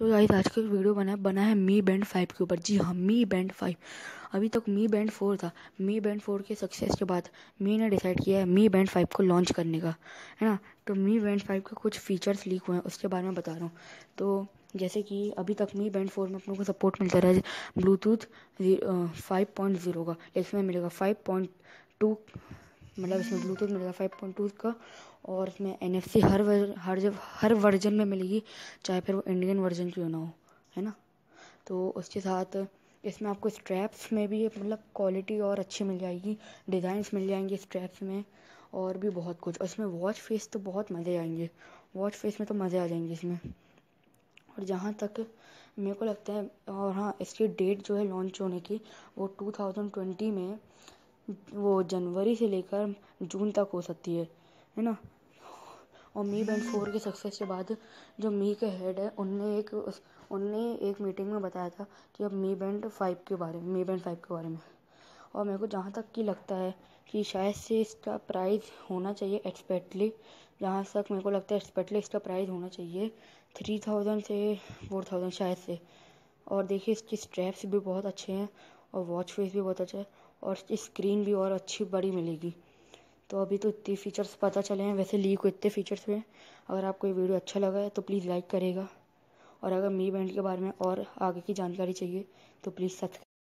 तो गाइस आज का वीडियो बना बना है मी बैंड फाइव के ऊपर। जी हाँ मी बैंड फाइव अभी तक मी बैंड फोर था। मी बैंड फोर के सक्सेस के बाद मी ने डिसाइड किया है मी बैंड फाइव को लॉन्च करने का, है ना? तो मी बैंड फाइव के कुछ फीचर्स लीक हुए हैं, उसके बारे में बता रहा हूँ। तो जैसे कि अभी तक मी बैंड फोर में अपनों को सपोर्ट मिलता रहा है ब्लूटूथ फाइव पॉइंट ज़ीरो का। इसमें मिलेगा। फाइव पॉइंट टू मतलब इसमें ब्लूटूथ मिलेगा फाइव पॉइंट टू का और इसमें एन एफ़ सी हर वर, हर जब हर वर्जन में मिलेगी चाहे फिर वो इंडियन वर्जन क्यों ना हो है ना? तो उसके साथ इसमें आपको स्ट्रैप्स में भी मतलब क्वालिटी और अच्छी मिल जाएगी डिज़ाइंस मिल जाएँगे स्ट्रैप्स में और भी बहुत कुछ। और इसमें वॉच फेस तो बहुत मज़े आएँगे वॉच फेस में तो मज़े आ जाएँगे इसमें। और जहाँ तक मेरे को लगता है और हाँ इसकी डेट जो है लॉन्च होने की वो टू थाउज़ेंड ट्वेंटी में वो जनवरी से लेकर जून तक हो सकती है है ना? और मी बैंड फोर के सक्सेस के बाद जो मी के हेड है, उनने एक उनने एक मीटिंग में बताया था कि अब मी बैंड फाइव के बारे, में मी बैंड फाइव के बारे में। और मेरे को जहाँ तक कि लगता है कि शायद से इसका प्राइस होना चाहिए एक्सपेक्टली जहाँ तक मेरे को लगता है एक्सपेक्टली इसका प्राइस होना चाहिए थ्री थाउज़ेंड से फोर थाउज़ेंड शायद से। और देखिए इसकी स्ट्रैप्स भी बहुत अच्छे हैं और वॉच फेस भी बहुत अच्छा है। और स्क्रीन भी और अच्छी, बड़ी मिलेगी। तो अभी तो इतने फीचर्स पता चले हैं। वैसे लीक को इतने फीचर्स में अगर आपको ये वीडियो अच्छा लगा है तो प्लीज़ लाइक करेगा। और अगर मी बैंड के बारे में और आगे की जानकारी चाहिए तो प्लीज़ सब्सक्राइब